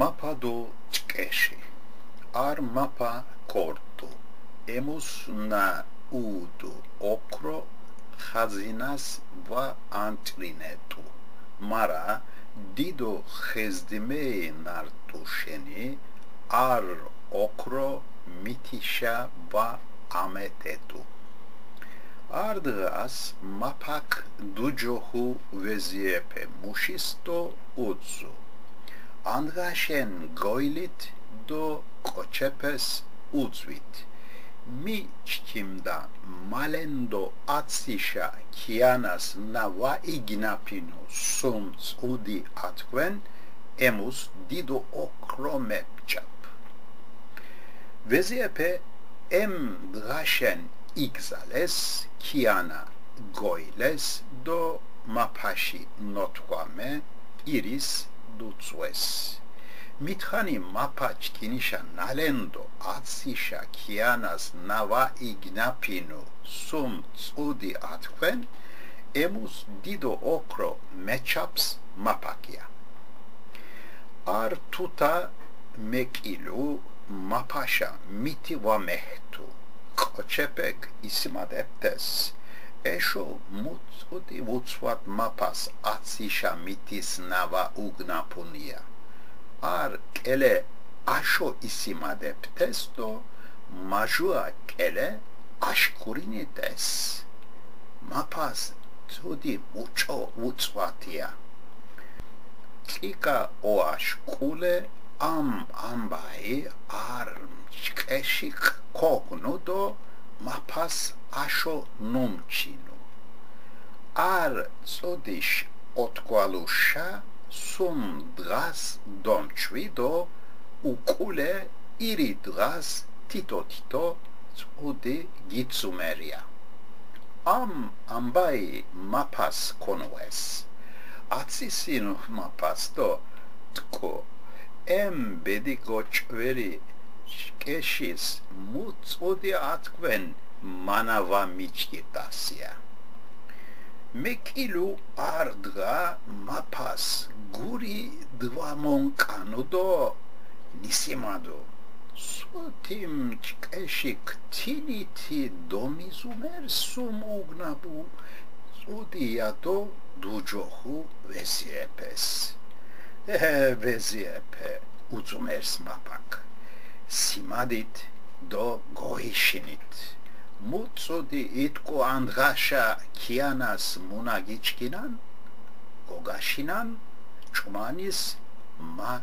მაფადო ჭკეში. არ მაფა კორტუ ემუს ნა უდუ ოქრო ხაზინას ვა ანტრინეტუ მარა დიდო ხეზდიმეი ნარტუ შენი არ ოქრო მითიშა ვა ამეტეტუ. არ დღას მაფაკ დუჯოხუ ვეზიეფე მუშისტო უცუ ანგაშენ გოილით დო ყოჩეფეს უცვით mi chimda malendo atsisha kianas nava ignapino sums udi atquen emus dido okromepchap veziepe em drashen igzales kiana goiles do mapashi notquame iris dutswes მითხანი მაფაჭკინიშა ნალენდო აციშა კიანას ნავა იგნაფინო სუმ წუდი ათქვენ ემუს დიდო ოქრო მეჩაპს მაფაკია არ თუთა მეკილუ მაფაშა მითი ვამეჰთუ. ყოჩეპეკ ისმადებდეს ეშო მუწუდი უცვათ მაფას აციშა მითის ნავა უგნაფუნია. არ კელე აშო ისიმადებდეს და მაჟუა კელე აშკურინიდეს მაფას ცუდი უჩო უცვათია. კიკა ოაშკულე ამ ამბაი არ ჩკეში კოგნო და მაფას აშო ნუმჩინო არ წოდიშ ოტკვალუშა სუმ დღას დონჩვიდო უკულე ირი დღას თითო თითო წუდი გიცუმერია ამ ამბაი მაფას კონოეს აცისინო მაფასტო თკო ემ ბედიკო ჭვერი კეშის მუწუდი ათქვენ მანავა მიჭიტასია მეკილუ არ დღა მაფას გური დვამონკანოდო ნისიმადო. სუთიმ ჭკეში ქტინითი დომიზუმერ სუმუგნაბუ წუდიადო დუჯოხუ ვესიეფეს ე ვესიეფე უწუმერს მაფაკ სიმადით დო გოიშინით. მუწუდი იტკო ანდღაშა კიანას მუნაგიჩკინან გოგაშინან ჭმანის მა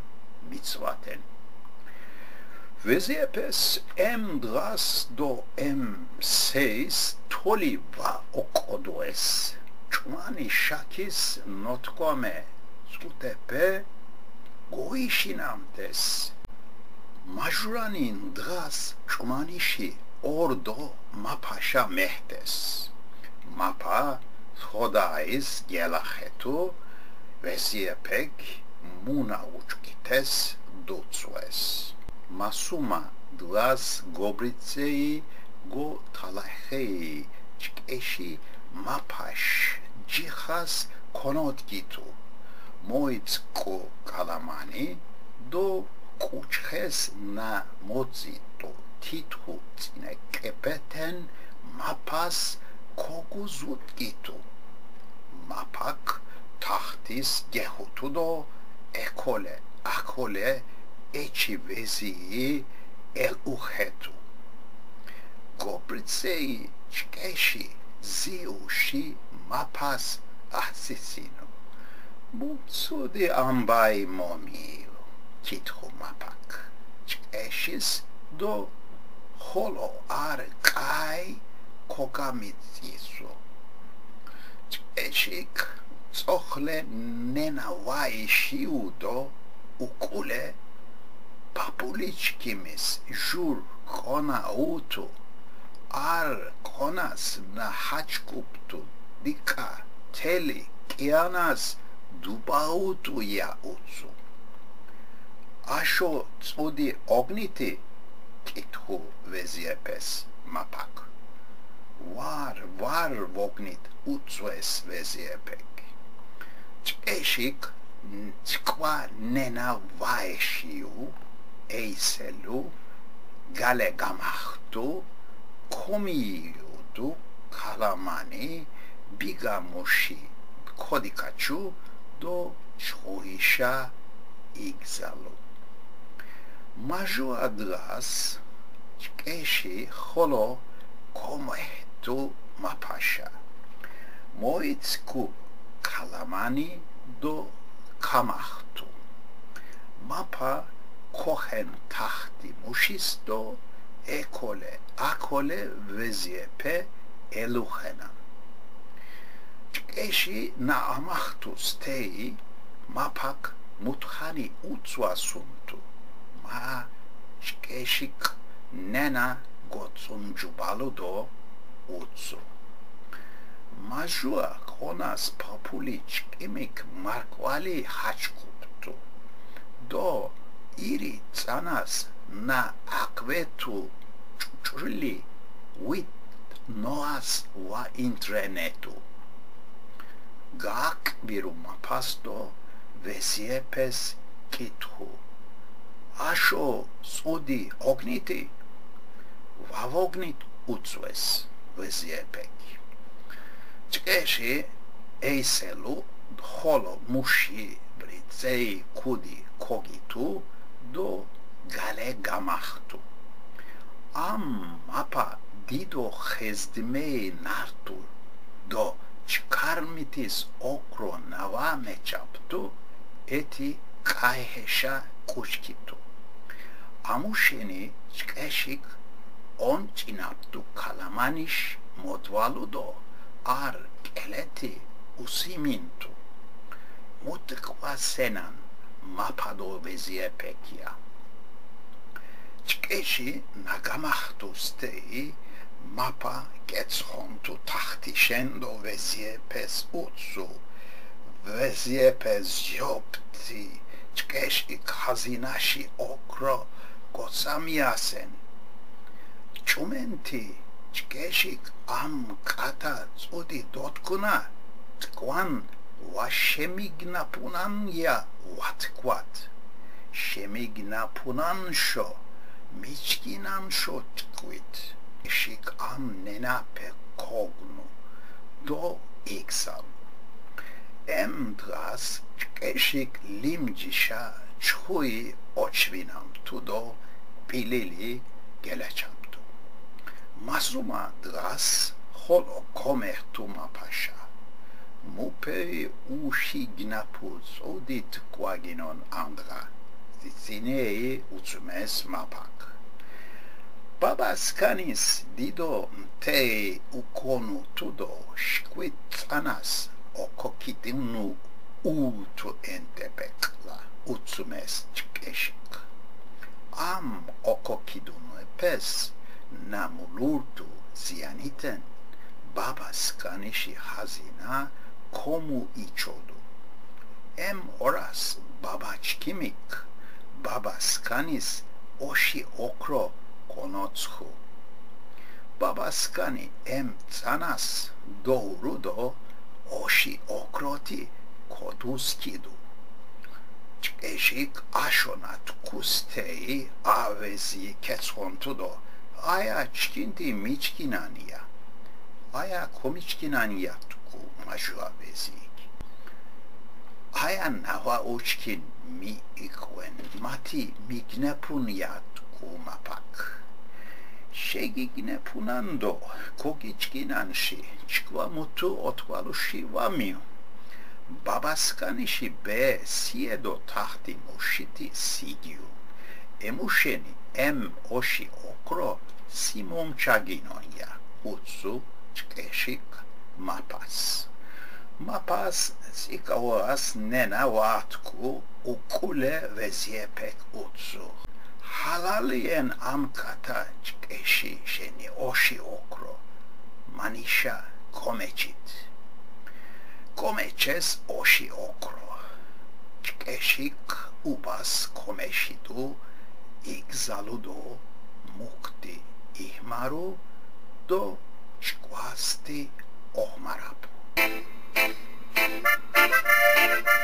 მიცვათენ. ვეზიეფეს ემ დღას დო ემ სეის თოლი ვა ოკოდოეს ჭმანი შაქის ნოთკომე წუტეპე გოიშინამდეს. მაჟურანი დღას ჭმანიში ორდო მაფაშა მეჰდეს მაფა ხოდაის გელახეთუ ვესიეფეგ მუნა უჩკითეს დუცვეს მასუმა დლას გობრიცეი გო თალახეი ჭკეში მაფაშ ჯიხას კონოტკიტუ მოიცკო კალამანი დო კუჩხეს ნა მოწიტუ თითუ წინე კეპეთენ მაფას კოგუზუტკიტუ მაფაკ თახტის გეხუთუდო ეკოლე აკოლე ეჩი ვეზი ელ უხეთუ გობრიცეი ჩკეში ზიუში მაფას ასისინო მუცუდი ამბაი მომიო კითხო მაფაკ. ჩკეშის დო ხოლო არ კაი კოკამიცისო ჩკეშიკ წოხლე ნენა ვაიში უდო უკულე პაპულიჩკიმის ჟურ ყონა უთუ. არ ყონას ნა ჰაჩკუპტუ დიკა თელი კიანას დუბაუტუ ია უცუ. აშო წუდი ოგნიტი კითხუ ვეზიეფეს მაფაკ ვარ ვარ ვოგნით უწვეს ვეზიეფეკ. ჭეშიკ ჭკვა ნენა ვაეშიუ ეისელუ გალე გამახტუ კომიუდუ ქალამანი ბიგამოში ქოდიკაჩუ დო ჩხოიშა იგზალო მაჟუ ადრას ჭკეში ხოლო კომეჰტუ მაფაშა. მოიცკუ ქალამანი დო კამახტუ მაფა ქოხენ თახტი მუშისტო ეკოლე აკოლე ვეზიეფე ელუხენა ჭკეში ნაამახტუს თეი მაფაკ მუთხანი უცვასუნტუ მა ჭკეშიკ ნენა გოცუნჯუბალუდო უცუ. მაჟუა ყონას პოპული ჭკიმიკ მარკვალი ჰაჩკუპტუ დო iri tsanas na akvetu ჭრილი with noas wa intrenetu biruma pasto vesiepes kithu asho sudi ogniti vavognit utsves vesiepeki ჭეში ეისელუ ხოლო მუში ბრიცეი კუდი კოგიტუ დო გალე გამახტუ ამ აპა დიდო ხეზდმე ნარტუ დო armitis okron avame çaptu eti kayheşa kuşkitu. Amuşeni çkeşik on çinaptu kalamaniş modvaludo ar keleti usimintu. Mutkva senan mapado veziye pekya. Çkeşi nagamahtus teyi კეცხონტუ თახტი შენდო ვეზიეფეს უცუ. ვეზიეფეს ჯოპტი ჭკეში ხაზინაში ოკრო კოცამიასენ ჭუმენტი ჭკეში ამ კატა წუდი დოთქუნა თკვან ვაშემიგნაფუნანია ვათქვათ. შემიგნაფუნანშო მიჩკინანშო თქვით scic amnena per cognu, do exam. Em dras scic limcisha chui oçvinam tu do pilili geleceaptu. Masuma dras holo comertum apasha. Mupe ușignapus odit coaginon andra, zinei uțumes mapac. Baba scanis dido te uconu tudo squit anas okokidinu utu entepekla utsumes chkeshik. am okokidunu epes namulurtu zianiten Baba babascanishi hazina komu ichodu em oras Baba chimik scanis oshi okro konotsxu. Babaskani em tsanas doğrudo oshi okroti koduskidu. ჭეშიკ აშონათ კუსთეი ავეზი კეცხონთუდო აია ჩკინტი მიჩკინანია აია კომიჩკინანია მაჟუავეზი აია ნავა ოჩკინ mi ikwen mati mignepuniat kumapak შეგიგნეფუნანდო კოგიჭკინანში ჩქვა მუთუ ოტვალუში ვამიო ბაბასკანიში ბე სიედო თახტი მოშიტი სიგიუ. ემუშენი ემ ოში ოკრო სიმონ ჩაგინოია უცუ ჭკეშიკ მაპას. მაპას სიკავას ნენა ვატკუ უკულე ვეზიეფეკ უცუ ჰალალიენ ამ კატა ჭკეში შენი ოში ოკრო მანიშა კომეჩით კომეჩეს ოში ოკრო ჭკეშიკ უბას კომეში თუ იგზალუდო მუქტი იჰმარო დო ჭკვასტი ოჰმარაპ Thank you.